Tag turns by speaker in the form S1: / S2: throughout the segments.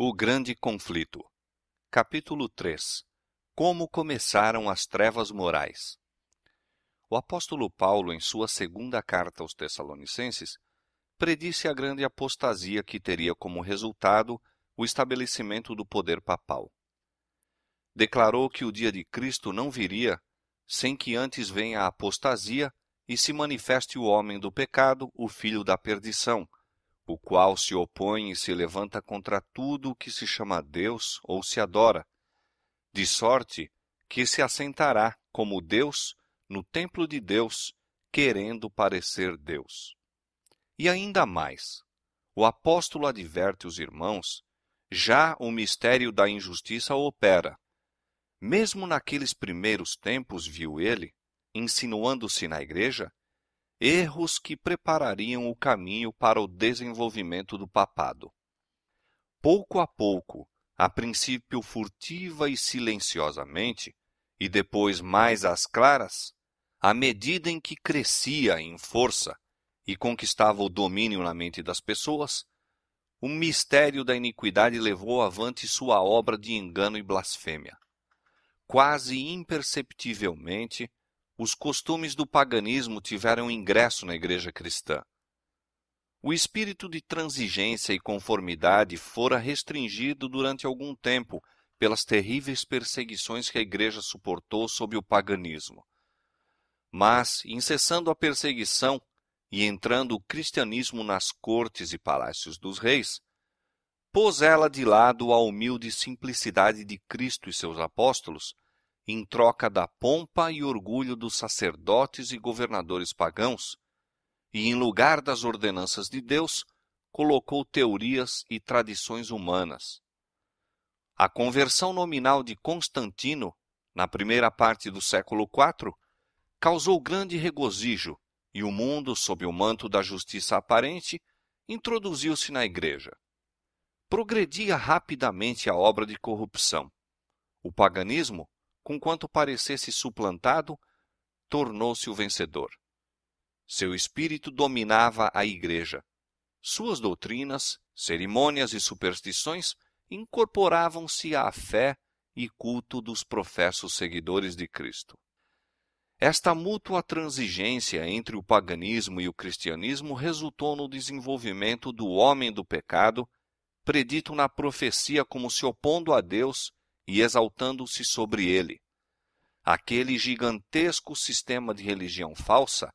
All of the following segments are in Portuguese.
S1: O Grande Conflito. Capítulo 3 Como começaram as trevas morais. O apóstolo Paulo, em sua segunda carta aos Tessalonicenses, predisse a grande apostasia que teria como resultado o estabelecimento do poder papal. Declarou que o dia de Cristo não viria sem que antes venha a apostasia e se manifeste o homem do pecado, o filho da perdição, o qual se opõe e se levanta contra tudo o que se chama Deus ou se adora, de sorte que se assentará como Deus no templo de Deus, querendo parecer Deus. E ainda mais, o apóstolo adverte os irmãos, já o mistério da injustiça opera. Mesmo naqueles primeiros tempos, viu ele, insinuando-se na igreja, erros que preparariam o caminho para o desenvolvimento do papado. Pouco a pouco, a princípio furtiva e silenciosamente, e depois mais às claras, à medida em que crescia em força e conquistava o domínio na mente das pessoas, o mistério da iniquidade levou avante sua obra de engano e blasfêmia. Quase imperceptivelmente, os costumes do paganismo tiveram ingresso na igreja cristã. O espírito de transigência e conformidade fora restringido durante algum tempo pelas terríveis perseguições que a igreja suportou sob o paganismo. Mas, incessando a perseguição e entrando o cristianismo nas cortes e palácios dos reis, pôs ela de lado a humilde simplicidade de Cristo e seus apóstolos em troca da pompa e orgulho dos sacerdotes e governadores pagãos, e em lugar das ordenanças de Deus, colocou teorias e tradições humanas. A conversão nominal de Constantino, na primeira parte do século IV, causou grande regozijo, e o mundo, sob o manto da justiça aparente, introduziu-se na igreja. Progredia rapidamente a obra de corrupção. O paganismo conquanto parecesse suplantado, tornou-se o vencedor. Seu espírito dominava a igreja. Suas doutrinas, cerimônias e superstições incorporavam-se à fé e culto dos professos seguidores de Cristo. Esta mútua transigência entre o paganismo e o cristianismo resultou no desenvolvimento do homem do pecado, predito na profecia como se opondo a Deus e exaltando-se sobre ele. Aquele gigantesco sistema de religião falsa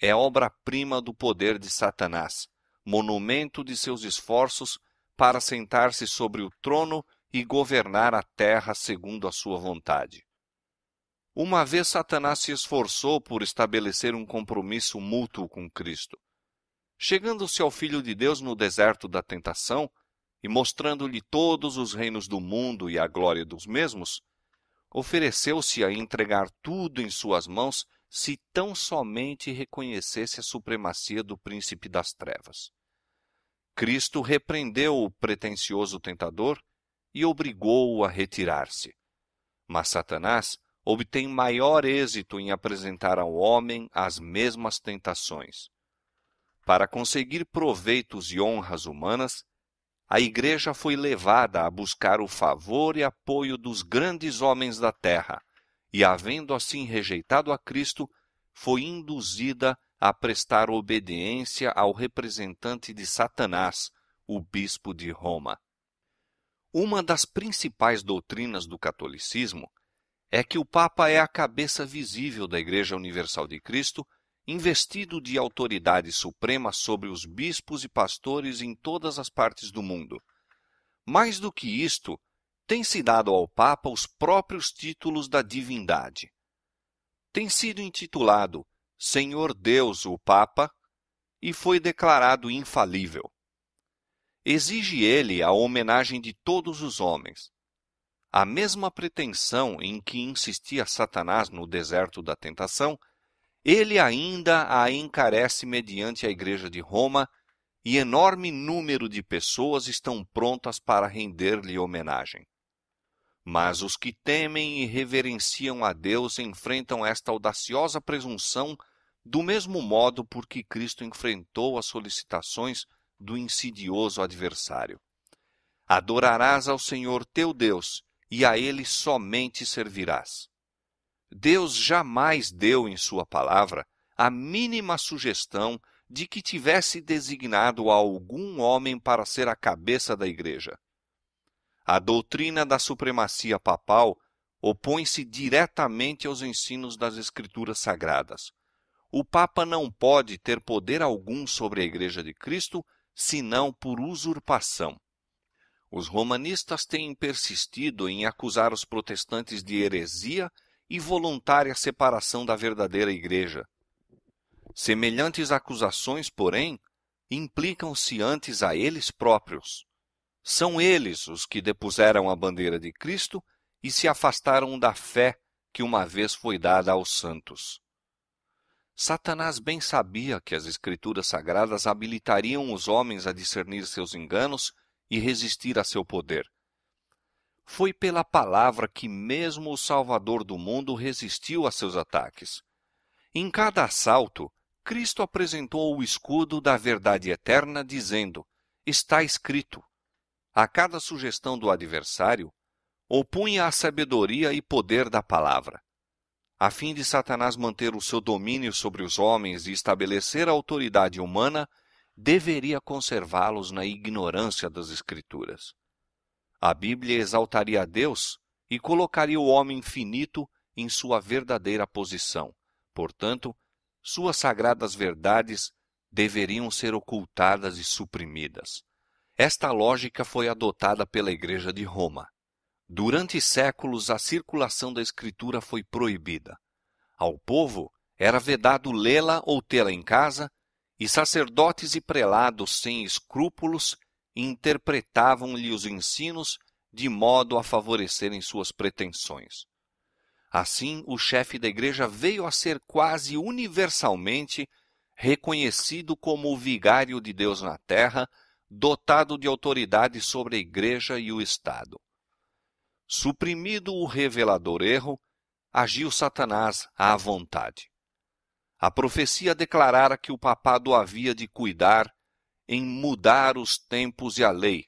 S1: é obra-prima do poder de Satanás, monumento de seus esforços para sentar-se sobre o trono e governar a terra segundo a sua vontade. Uma vez Satanás se esforçou por estabelecer um compromisso mútuo com Cristo. Chegando-se ao Filho de Deus no deserto da tentação, e mostrando-lhe todos os reinos do mundo e a glória dos mesmos, ofereceu-se a entregar tudo em suas mãos se tão somente reconhecesse a supremacia do príncipe das trevas. Cristo repreendeu o pretensioso tentador e obrigou-o a retirar-se. Mas Satanás obtém maior êxito em apresentar ao homem as mesmas tentações. Para conseguir proveitos e honras humanas, a igreja foi levada a buscar o favor e apoio dos grandes homens da terra, e, havendo assim rejeitado a Cristo, foi induzida a prestar obediência ao representante de Satanás, o bispo de Roma. Uma das principais doutrinas do catolicismo é que o Papa é a cabeça visível da Igreja Universal de Cristo investido de autoridade suprema sobre os bispos e pastores em todas as partes do mundo. Mais do que isto, tem-se dado ao Papa os próprios títulos da divindade. Tem sido intitulado Senhor Deus o Papa e foi declarado infalível. Exige ele a homenagem de todos os homens. A mesma pretensão em que insistia Satanás no deserto da tentação ele ainda a encarece mediante a Igreja de Roma e enorme número de pessoas estão prontas para render-lhe homenagem. Mas os que temem e reverenciam a Deus enfrentam esta audaciosa presunção do mesmo modo por que Cristo enfrentou as solicitações do insidioso adversário. Adorarás ao Senhor teu Deus, e a ele somente servirás. Deus jamais deu em sua palavra a mínima sugestão de que tivesse designado algum homem para ser a cabeça da igreja. A doutrina da supremacia papal opõe-se diretamente aos ensinos das Escrituras Sagradas. O Papa não pode ter poder algum sobre a Igreja de Cristo senão por usurpação. Os romanistas têm persistido em acusar os protestantes de heresia e voluntária separação da verdadeira Igreja. Semelhantes acusações, porém, implicam-se antes a eles próprios. São eles os que depuseram a bandeira de Cristo e se afastaram da fé que uma vez foi dada aos santos. Satanás bem sabia que as Escrituras Sagradas habilitariam os homens a discernir seus enganos e resistir a seu poder. Foi pela palavra que mesmo o Salvador do mundo resistiu a seus ataques. Em cada assalto, Cristo apresentou o escudo da verdade eterna, dizendo: Está escrito. A cada sugestão do adversário, opunha a sabedoria e poder da palavra. A fim de Satanás manter o seu domínio sobre os homens e estabelecer a autoridade humana, deveria conservá-los na ignorância das Escrituras. A Bíblia exaltaria a Deus e colocaria o homem finito em sua verdadeira posição. Portanto, suas sagradas verdades deveriam ser ocultadas e suprimidas. Esta lógica foi adotada pela Igreja de Roma. Durante séculos, a circulação da Escritura foi proibida. Ao povo era vedado lê-la ou tê-la em casa, e sacerdotes e prelados sem escrúpulos interpretavam-lhe os ensinos de modo a favorecerem suas pretensões. Assim, o chefe da igreja veio a ser quase universalmente reconhecido como o vigário de Deus na terra, dotado de autoridade sobre a igreja e o Estado. Suprimido o revelador erro, agiu Satanás à vontade. A profecia declarara que o papado havia de cuidar em mudar os tempos e a lei.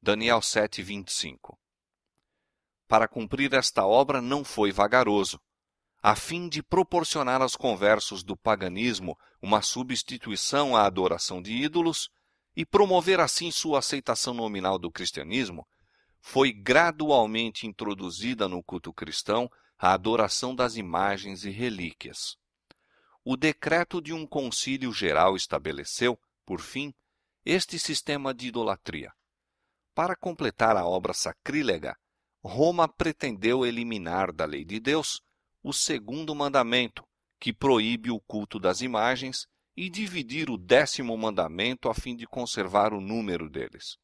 S1: Daniel 7, 25 para cumprir esta obra não foi vagaroso. A fim de proporcionar aos conversos do paganismo uma substituição à adoração de ídolos e promover assim sua aceitação nominal do cristianismo, foi gradualmente introduzida no culto cristão a adoração das imagens e relíquias. O decreto de um concílio geral estabeleceu, por fim, este sistema de idolatria. Para completar a obra sacrílega, Roma pretendeu eliminar da lei de Deus o segundo mandamento, que proíbe o culto das imagens, e dividir o décimo mandamento a fim de conservar o número deles.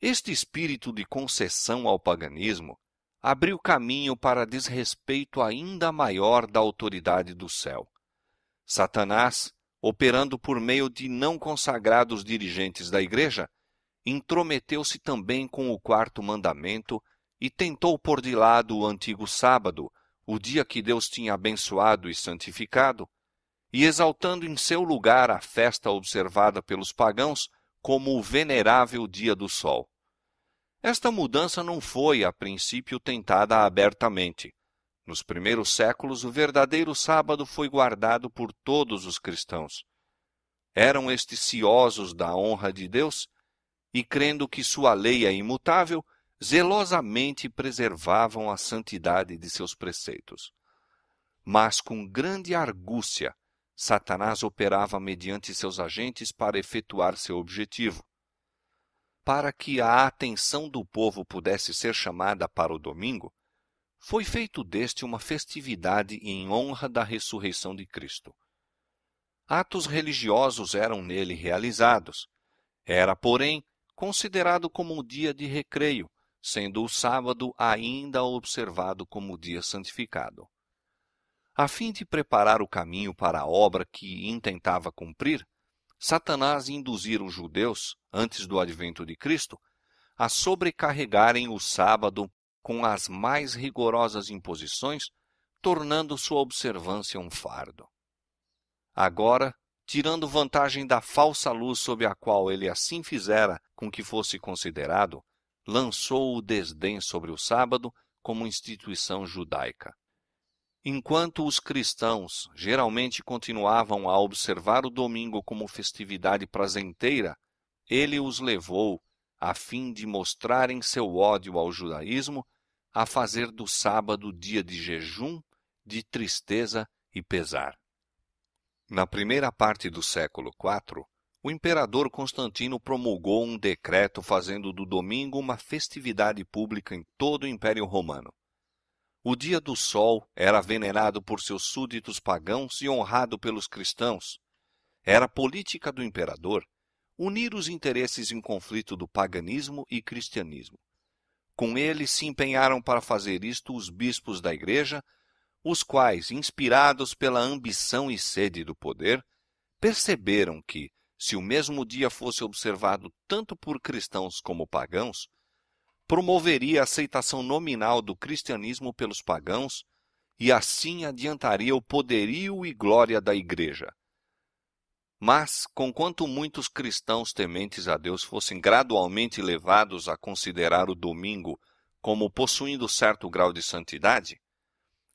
S1: Este espírito de concessão ao paganismo abriu caminho para desrespeito ainda maior da autoridade do céu. Satanás, operando por meio de não consagrados dirigentes da igreja, intrometeu-se também com o quarto mandamento e tentou pôr de lado o antigo sábado, o dia que Deus tinha abençoado e santificado, e exaltando em seu lugar a festa observada pelos pagãos como o venerável dia do sol. Esta mudança não foi, a princípio, tentada abertamente. Nos primeiros séculos, o verdadeiro sábado foi guardado por todos os cristãos. Eram estes ciosos da honra de Deus e, crendo que sua lei é imutável, zelosamente preservavam a santidade de seus preceitos. Mas com grande argúcia, Satanás operava mediante seus agentes para efetuar seu objetivo. Para que a atenção do povo pudesse ser chamada para o domingo, foi feito deste uma festividade em honra da ressurreição de Cristo. Atos religiosos eram nele realizados. Era, porém, considerado como um dia de recreio, sendo o sábado ainda observado como dia santificado. A fim de preparar o caminho para a obra que intentava cumprir, Satanás induzira os judeus, antes do advento de Cristo, a sobrecarregarem o sábado com as mais rigorosas imposições, tornando sua observância um fardo. Agora, tirando vantagem da falsa luz sob a qual ele assim fizera com que fosse considerado, lançou o desdém sobre o sábado como instituição judaica. Enquanto os cristãos geralmente continuavam a observar o domingo como festividade prazenteira, ele os levou, a fim de mostrarem seu ódio ao judaísmo, a fazer do sábado dia de jejum, de tristeza e pesar. Na primeira parte do século IV, o imperador Constantino promulgou um decreto fazendo do domingo uma festividade pública em todo o Império Romano. O dia do sol era venerado por seus súditos pagãos e honrado pelos cristãos. Era política do imperador unir os interesses em conflito do paganismo e cristianismo. Com ele se empenharam para fazer isto os bispos da igreja, os quais, inspirados pela ambição e sede do poder, perceberam que, se o mesmo dia fosse observado tanto por cristãos como pagãos, promoveria a aceitação nominal do cristianismo pelos pagãos e assim adiantaria o poderio e glória da Igreja. Mas, conquanto muitos cristãos tementes a Deus fossem gradualmente levados a considerar o domingo como possuindo certo grau de santidade,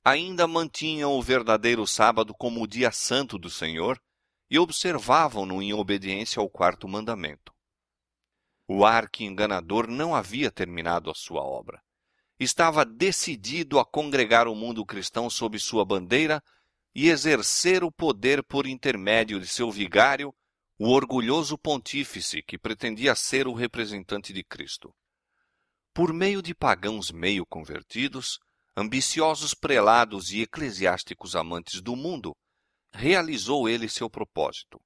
S1: ainda mantinham o verdadeiro sábado como o dia santo do Senhor e observavam-no em obediência ao quarto mandamento. O arque-enganador não havia terminado a sua obra. Estava decidido a congregar o mundo cristão sob sua bandeira e exercer o poder por intermédio de seu vigário, o orgulhoso pontífice que pretendia ser o representante de Cristo. Por meio de pagãos meio convertidos, ambiciosos prelados e eclesiásticos amantes do mundo, realizou ele seu propósito.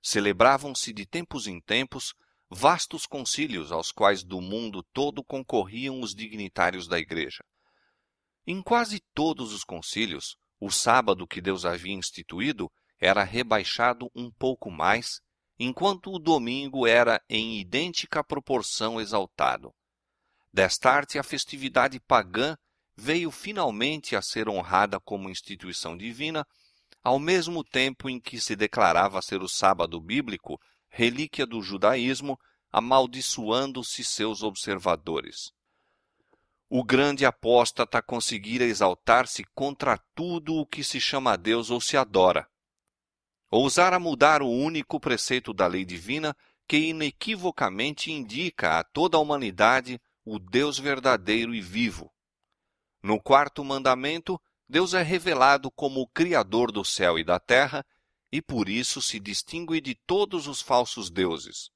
S1: Celebravam-se de tempos em tempos vastos concílios aos quais do mundo todo concorriam os dignitários da Igreja. Em quase todos os concílios, o sábado que Deus havia instituído era rebaixado um pouco mais, enquanto o domingo era em idêntica proporção exaltado. Desta arte, a festividade pagã veio finalmente a ser honrada como instituição divina, ao mesmo tempo em que se declarava ser o sábado bíblico relíquia do judaísmo, amaldiçoando-se seus observadores. O grande apóstata conseguira exaltar-se contra tudo o que se chama Deus ou se adora. Ousara mudar o único preceito da lei divina que inequivocamente indica a toda a humanidade o Deus verdadeiro e vivo. No quarto mandamento, Deus é revelado como o Criador do céu e da terra e por isso se distingue de todos os falsos deuses.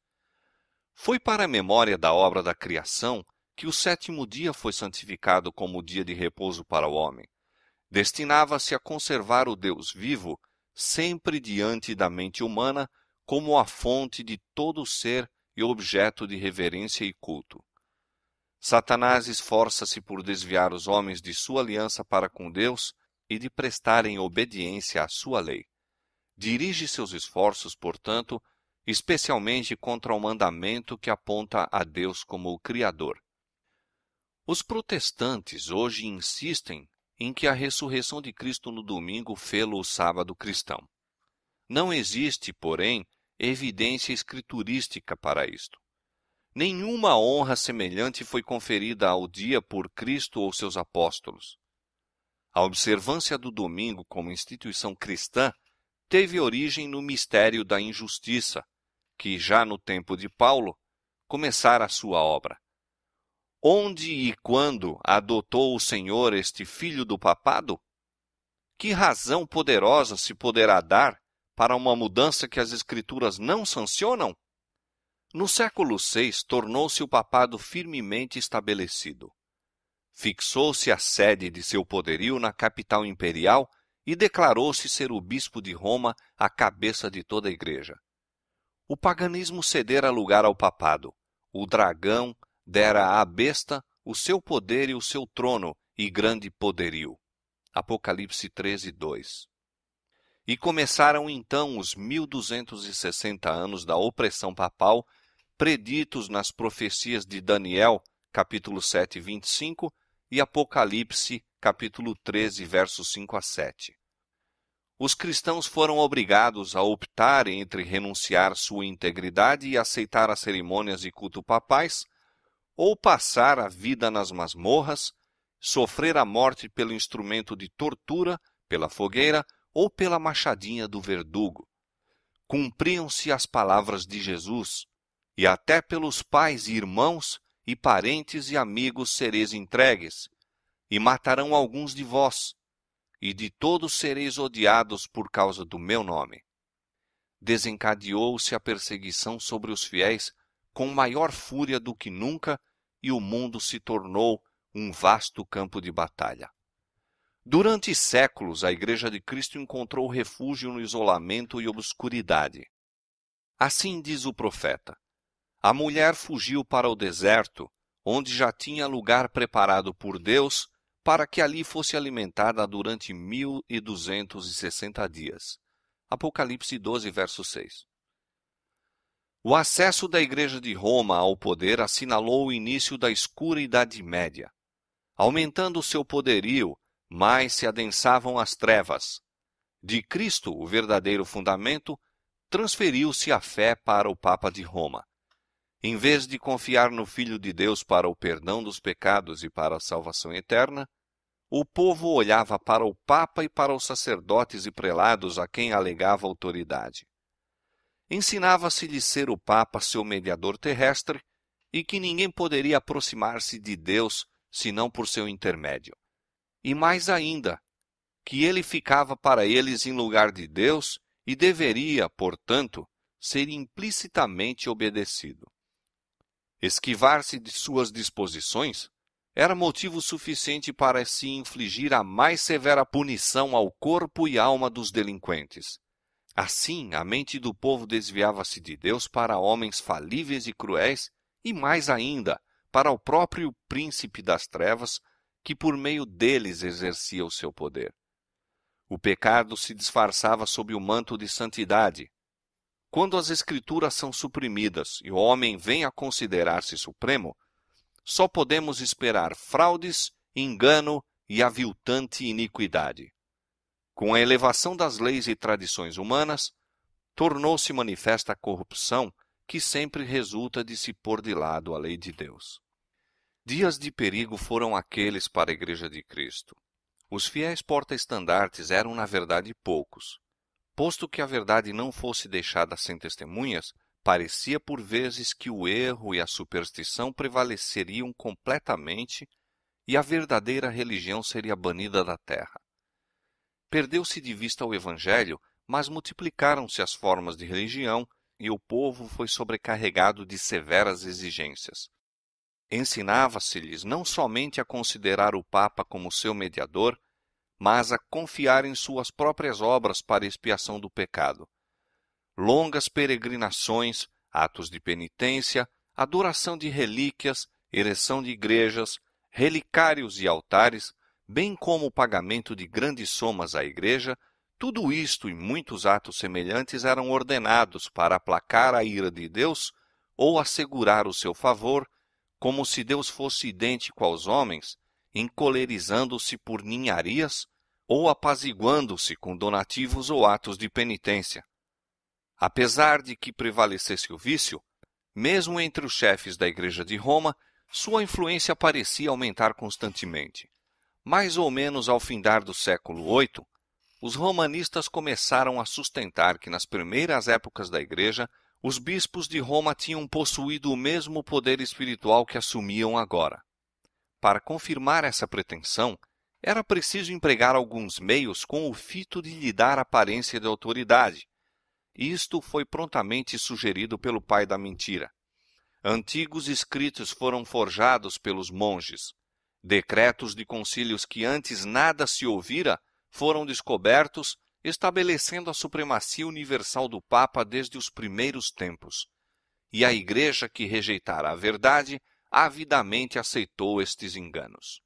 S1: Foi para a memória da obra da criação que o sétimo dia foi santificado como dia de repouso para o homem. Destinava-se a conservar o Deus vivo sempre diante da mente humana como a fonte de todo ser e objeto de reverência e culto. Satanás esforça-se por desviar os homens de sua aliança para com Deus e de prestarem obediência à sua lei. Dirige seus esforços, portanto, especialmente contra o mandamento que aponta a Deus como o Criador. Os protestantes hoje insistem em que a ressurreição de Cristo no domingo fê-lo o sábado cristão. Não existe, porém, evidência escriturística para isto. Nenhuma honra semelhante foi conferida ao dia por Cristo ou seus apóstolos. A observância do domingo como instituição cristã teve origem no mistério da injustiça, que já no tempo de Paulo começara a sua obra. Onde e quando adotou o Senhor este filho do papado? Que razão poderosa se poderá dar para uma mudança que as Escrituras não sancionam? No século VI, tornou-se o papado firmemente estabelecido. Fixou-se a sede de seu poderio na capital imperial e declarou-se ser o bispo de Roma a cabeça de toda a igreja. O paganismo cedera lugar ao papado. O dragão dera à besta o seu poder e o seu trono e grande poderio. Apocalipse 13, 2. E começaram então os 1260 anos da opressão papal, preditos nas profecias de Daniel, capítulo 7, 25, e Apocalipse, capítulo 13, versos 5 a 7. os cristãos foram obrigados a optar entre renunciar sua integridade e aceitar as cerimônias de culto papais, ou passar a vida nas masmorras, sofrer a morte pelo instrumento de tortura, pela fogueira ou pela machadinha do verdugo. Cumpriam-se as palavras de Jesus, e até pelos pais e irmãos e parentes e amigos sereis entregues, e matarão alguns de vós, e de todos sereis odiados por causa do meu nome. Desencadeou-se a perseguição sobre os fiéis com maior fúria do que nunca, e o mundo se tornou um vasto campo de batalha. Durante séculos, a Igreja de Cristo encontrou refúgio no isolamento e obscuridade. Assim diz o profeta: A mulher fugiu para o deserto, onde já tinha lugar preparado por Deus para que ali fosse alimentada durante mil e duzentos e sessenta dias. Apocalipse 12, verso 6. O acesso da Igreja de Roma ao poder assinalou o início da escura Idade Média. Aumentando seu poderio, mais se adensavam as trevas. De Cristo, o verdadeiro fundamento, transferiu-se a fé para o Papa de Roma. Em vez de confiar no Filho de Deus para o perdão dos pecados e para a salvação eterna, o povo olhava para o Papa e para os sacerdotes e prelados a quem alegava autoridade. Ensinava-se-lhe ser o Papa seu mediador terrestre e que ninguém poderia aproximar-se de Deus senão por seu intermédio. E mais ainda, que ele ficava para eles em lugar de Deus e deveria, portanto, ser implicitamente obedecido. Esquivar-se de suas disposições era motivo suficiente para se infligir a mais severa punição ao corpo e alma dos delinquentes. Assim, a mente do povo desviava-se de Deus para homens falíveis e cruéis, e mais ainda, para o próprio príncipe das trevas, que por meio deles exercia o seu poder. O pecado se disfarçava sob o manto de santidade. Quando as Escrituras são suprimidas e o homem vem a considerar-se supremo, só podemos esperar fraudes, engano e aviltante iniquidade. Com a elevação das leis e tradições humanas, tornou-se manifesta a corrupção que sempre resulta de se pôr de lado a lei de Deus. Dias de perigo foram aqueles para a Igreja de Cristo. Os fiéis porta-estandartes eram, na verdade, poucos. Posto que a verdade não fosse deixada sem testemunhas, parecia por vezes que o erro e a superstição prevaleceriam completamente e a verdadeira religião seria banida da terra. Perdeu-se de vista o Evangelho, mas multiplicaram-se as formas de religião e o povo foi sobrecarregado de severas exigências. Ensinava-se-lhes não somente a considerar o Papa como seu mediador, mas a confiar em suas próprias obras para expiação do pecado. Longas peregrinações, atos de penitência, adoração de relíquias, ereção de igrejas, relicários e altares bem como o pagamento de grandes somas à igreja, tudo isto e muitos atos semelhantes eram ordenados para aplacar a ira de Deus ou assegurar o seu favor, como se Deus fosse idêntico aos homens, encolerizando-se por ninharias ou apaziguando-se com donativos ou atos de penitência. Apesar de que prevalecesse o vício, mesmo entre os chefes da Igreja de Roma, sua influência parecia aumentar constantemente. Mais ou menos ao findar do século VIII, os romanistas começaram a sustentar que nas primeiras épocas da Igreja, os bispos de Roma tinham possuído o mesmo poder espiritual que assumiam agora. Para confirmar essa pretensão, era preciso empregar alguns meios com o fito de lhe dar aparência de autoridade. Isto foi prontamente sugerido pelo pai da mentira. Antigos escritos foram forjados pelos monges. Decretos de concílios que antes nada se ouvira foram descobertos, estabelecendo a supremacia universal do Papa desde os primeiros tempos. E a Igreja que rejeitara a verdade avidamente aceitou estes enganos.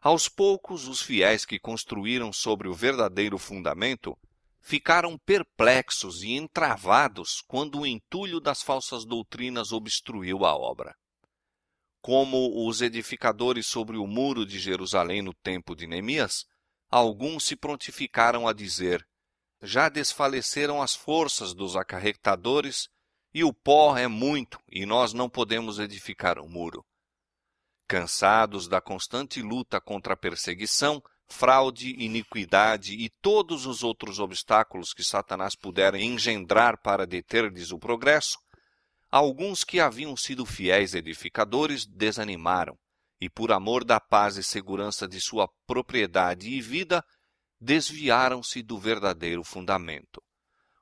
S1: Aos poucos, os fiéis que construíram sobre o verdadeiro fundamento ficaram perplexos e entravados quando o entulho das falsas doutrinas obstruiu a obra como os edificadores sobre o muro de Jerusalém no tempo de Neemias, alguns se prontificaram a dizer: já desfaleceram as forças dos acarretadores, e o pó é muito, e nós não podemos edificar o um muro. Cansados da constante luta contra a perseguição, fraude, iniquidade e todos os outros obstáculos que Satanás pudera engendrar para deter-lhes o progresso, alguns que haviam sido fiéis edificadores desanimaram e, por amor da paz e segurança de sua propriedade e vida, desviaram-se do verdadeiro fundamento.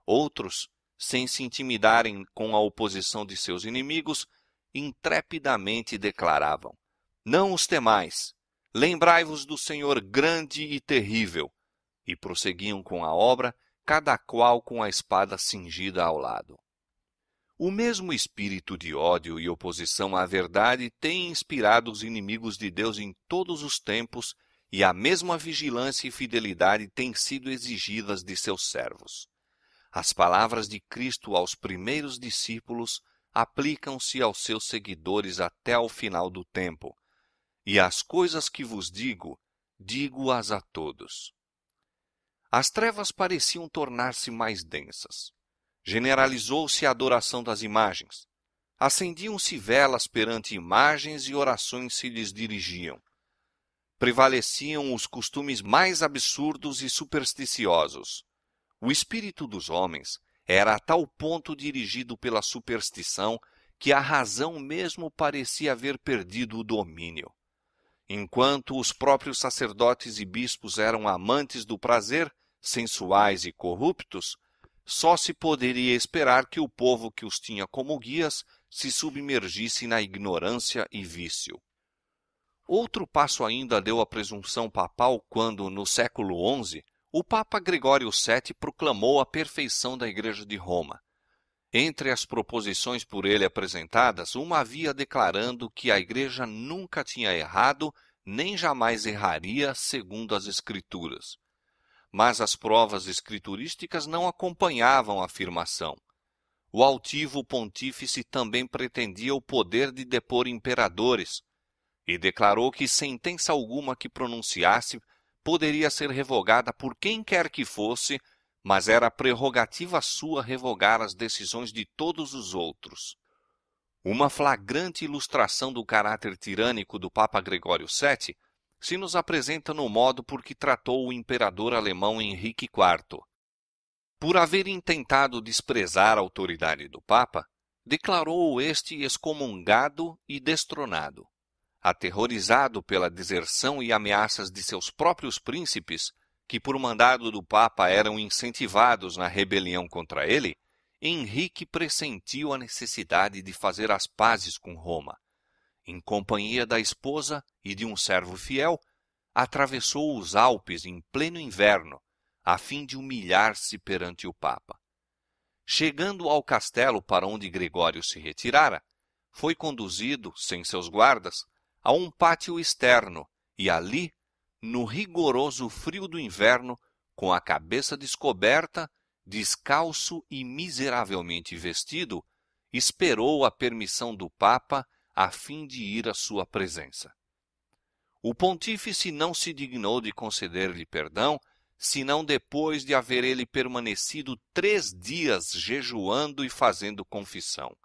S1: Outros, sem se intimidarem com a oposição de seus inimigos, intrepidamente declaravam: Não os temais, lembrai-vos do Senhor grande e terrível. E prosseguiam com a obra, cada qual com a espada cingida ao lado. O mesmo espírito de ódio e oposição à verdade tem inspirado os inimigos de Deus em todos os tempos, e a mesma vigilância e fidelidade têm sido exigidas de seus servos. As palavras de Cristo aos primeiros discípulos aplicam-se aos seus seguidores até ao final do tempo. E as coisas que vos digo, digo-as a todos. As trevas pareciam tornar-se mais densas generalizou-se a adoração das imagens. Acendiam-se velas perante imagens e orações se lhes dirigiam. Prevaleciam os costumes mais absurdos e supersticiosos. O espírito dos homens era a tal ponto dirigido pela superstição que a razão mesmo parecia haver perdido o domínio. Enquanto os próprios sacerdotes e bispos eram amantes do prazer, sensuais e corruptos, só se poderia esperar que o povo que os tinha como guias se submergisse na ignorância e vício. Outro passo ainda deu a presunção papal quando, no século XI, o Papa Gregório VII proclamou a perfeição da Igreja de Roma. Entre as proposições por ele apresentadas, uma havia declarando que a Igreja nunca tinha errado nem jamais erraria segundo as Escrituras mas as provas escriturísticas não acompanhavam a afirmação. O altivo pontífice também pretendia o poder de depor imperadores e declarou que sentença alguma que pronunciasse poderia ser revogada por quem quer que fosse, mas era prerrogativa sua revogar as decisões de todos os outros. Uma flagrante ilustração do caráter tirânico do Papa Gregório VII se nos apresenta no modo por que tratou o imperador alemão Henrique IV. Por haver intentado desprezar a autoridade do Papa, declarou-o este excomungado e destronado. Aterrorizado pela deserção e ameaças de seus próprios príncipes, que por mandado do Papa eram incentivados na rebelião contra ele, Henrique pressentiu a necessidade de fazer as pazes com Roma em companhia da esposa e de um servo fiel, atravessou os Alpes em pleno inverno, a fim de humilhar-se perante o Papa. Chegando ao castelo para onde Gregório se retirara, foi conduzido, sem seus guardas, a um pátio externo e ali, no rigoroso frio do inverno, com a cabeça descoberta, descalço e miseravelmente vestido, esperou a permissão do Papa a fim de ir à sua presença. O pontífice não se dignou de conceder-lhe perdão, senão depois de haver ele permanecido três dias jejuando e fazendo confissão.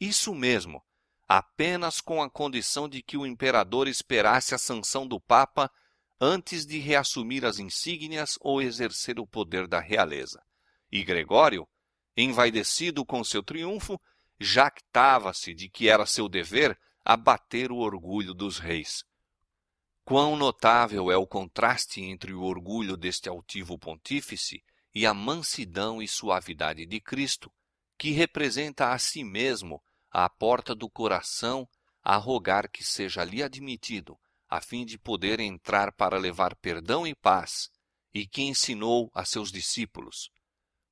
S1: Isso mesmo, apenas com a condição de que o imperador esperasse a sanção do Papa antes de reassumir as insígnias ou exercer o poder da realeza. E Gregório, envaidecido com seu triunfo, jactava-se de que era seu dever abater o orgulho dos reis. Quão notável é o contraste entre o orgulho deste altivo pontífice e a mansidão e suavidade de Cristo, que representa a si mesmo à porta do coração a rogar que seja ali admitido, a fim de poder entrar para levar perdão e paz, e que ensinou a seus discípulos: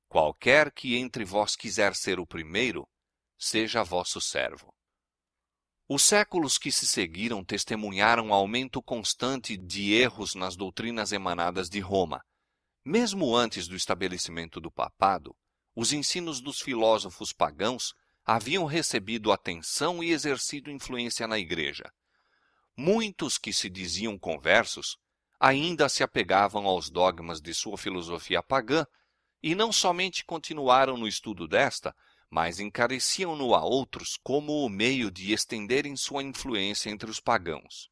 S1: Qualquer que entre vós quiser ser o primeiro, seja vosso servo. Os séculos que se seguiram testemunharam aumento constante de erros nas doutrinas emanadas de Roma. Mesmo antes do estabelecimento do papado, os ensinos dos filósofos pagãos haviam recebido atenção e exercido influência na igreja. Muitos que se diziam conversos ainda se apegavam aos dogmas de sua filosofia pagã E não somente continuaram no estudo desta, mas encareciam-no a outros como o meio de estenderem sua influência entre os pagãos.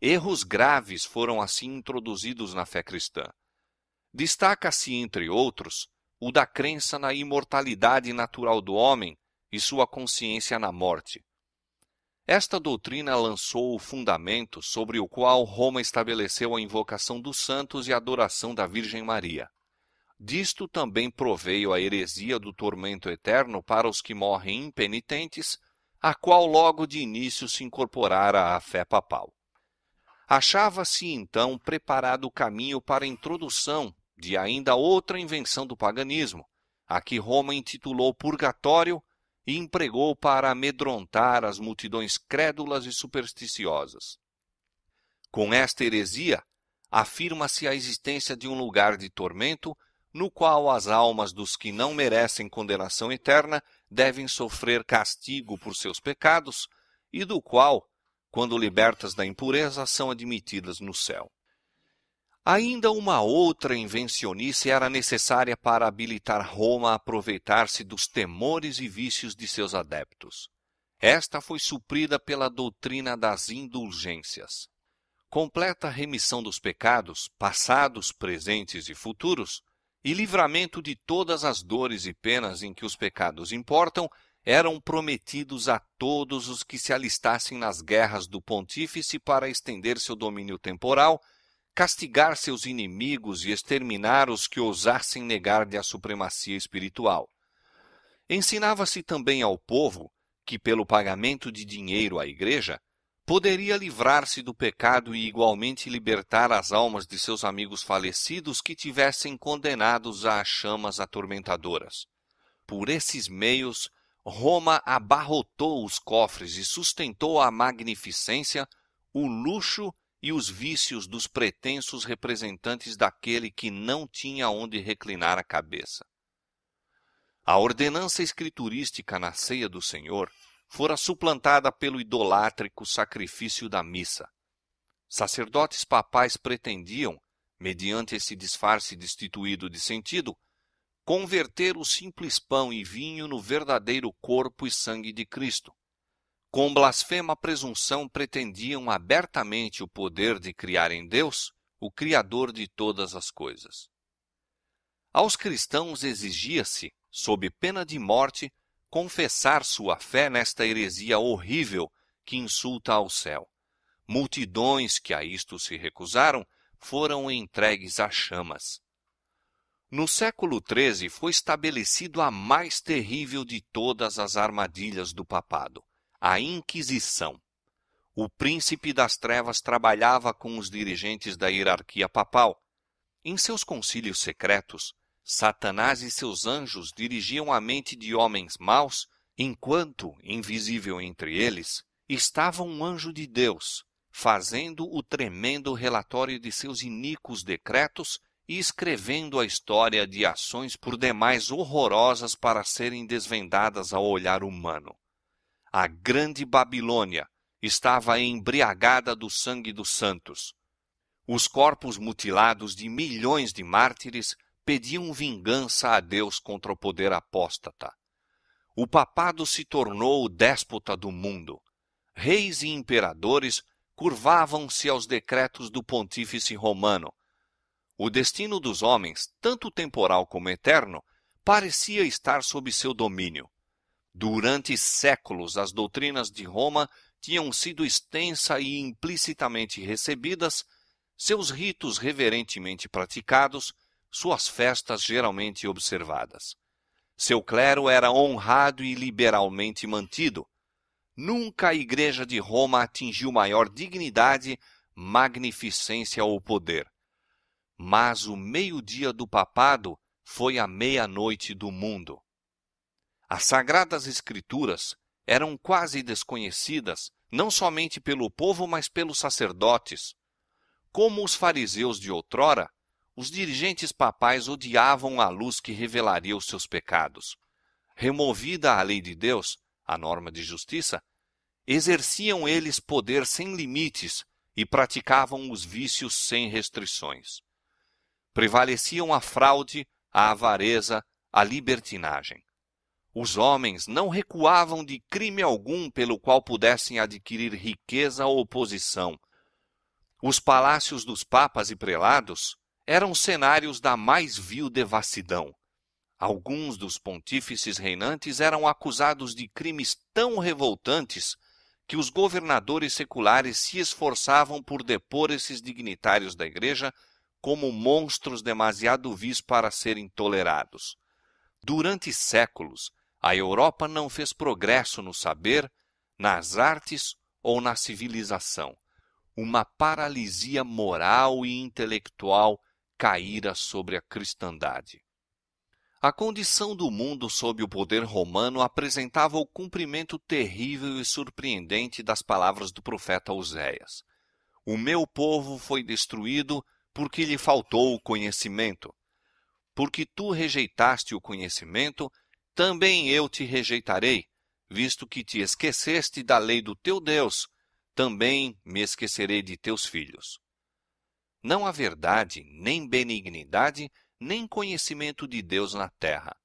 S1: Erros graves foram assim introduzidos na fé cristã. Destaca-se, entre outros, o da crença na imortalidade natural do homem e sua consciência na morte. Esta doutrina lançou o fundamento sobre o qual Roma estabeleceu a invocação dos santos e a adoração da Virgem Maria. Disto também proveio a heresia do tormento eterno para os que morrem impenitentes, a qual logo de início se incorporara à fé papal. Achava-se então preparado o caminho para a introdução de ainda outra invenção do paganismo, a que Roma intitulou purgatório e empregou para amedrontar as multidões crédulas e supersticiosas. Com esta heresia, afirma-se a existência de um lugar de tormento no qual as almas dos que não merecem condenação eterna devem sofrer castigo por seus pecados e do qual, quando libertas da impureza, são admitidas no céu. Ainda uma outra invencionice era necessária para habilitar Roma a aproveitar-se dos temores e vícios de seus adeptos. Esta foi suprida pela doutrina das indulgências. Completa remissão dos pecados, passados, presentes e futuros, e livramento de todas as dores e penas em que os pecados importam, eram prometidos a todos os que se alistassem nas guerras do pontífice para estender seu domínio temporal castigar seus inimigos e exterminar os que ousassem negar-lhe a supremacia espiritual. Ensinava-se também ao povo que, pelo pagamento de dinheiro à igreja, poderia livrar-se do pecado e igualmente libertar as almas de seus amigos falecidos que tivessem condenados às chamas atormentadoras. Por esses meios, Roma abarrotou os cofres e sustentou a magnificência, o luxo e os vícios dos pretensos representantes daquele que não tinha onde reclinar a cabeça. A ordenança escriturística na ceia do Senhor fora suplantada pelo idolátrico sacrifício da missa. Sacerdotes papais pretendiam, mediante esse disfarce destituído de sentido, converter o simples pão e vinho no verdadeiro corpo e sangue de Cristo, com blasfema presunção pretendiam abertamente o poder de criar em Deus o Criador de todas as coisas. Aos cristãos exigia-se, sob pena de morte, confessar sua fé nesta heresia horrível que insulta ao céu. Multidões que a isto se recusaram foram entregues às chamas. No século XIII foi estabelecido a mais terrível de todas as armadilhas do papado a Inquisição. O príncipe das trevas trabalhava com os dirigentes da hierarquia papal. Em seus concílios secretos, Satanás e seus anjos dirigiam a mente de homens maus, enquanto, invisível entre eles, estava um anjo de Deus, fazendo o tremendo relatório de seus iníquos decretos e escrevendo a história de ações por demais horrorosas para serem desvendadas ao olhar humano. A grande Babilônia estava embriagada do sangue dos santos. Os corpos mutilados de milhões de mártires pediam vingança a Deus contra o poder apóstata. O papado se tornou o déspota do mundo. Reis e imperadores curvavam-se aos decretos do pontífice romano. O destino dos homens, tanto temporal como eterno, parecia estar sob seu domínio. Durante séculos, as doutrinas de Roma tinham sido extensa e implicitamente recebidas, seus ritos reverentemente praticados, suas festas geralmente observadas. Seu clero era honrado e liberalmente mantido. Nunca a Igreja de Roma atingiu maior dignidade, magnificência ou poder. Mas o meio-dia do papado foi a meia-noite do mundo. As sagradas escrituras eram quase desconhecidas, não somente pelo povo, mas pelos sacerdotes. Como os fariseus de outrora, os dirigentes papais odiavam a luz que revelaria os seus pecados. Removida a lei de Deus, a norma de justiça, exerciam eles poder sem limites e praticavam os vícios sem restrições. Prevaleciam a fraude, a avareza, a libertinagem. Os homens não recuavam de crime algum pelo qual pudessem adquirir riqueza ou posição. Os palácios dos papas e prelados eram cenários da mais vil devassidão. Alguns dos pontífices reinantes eram acusados de crimes tão revoltantes que os governadores seculares se esforçavam por depor esses dignitários da igreja como monstros demasiado vis para serem tolerados. Durante séculos, a Europa não fez progresso no saber, nas artes ou na civilização. Uma paralisia moral e intelectual caíra sobre a cristandade. A condição do mundo sob o poder romano apresentava o cumprimento terrível e surpreendente das palavras do profeta Oséias. O meu povo foi destruído porque lhe faltou o conhecimento. Porque tu rejeitaste o conhecimento, também eu te rejeitarei, visto que te esqueceste da lei do teu Deus, também me esquecerei de teus filhos. Não há verdade, nem benignidade, nem conhecimento de Deus na terra.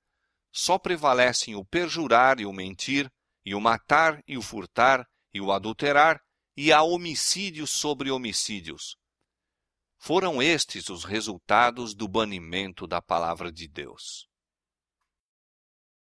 S1: Só prevalecem o perjurar e o mentir, e o matar e o furtar, e o adulterar, e há homicídios sobre homicídios. Foram estes os resultados do banimento da palavra de Deus.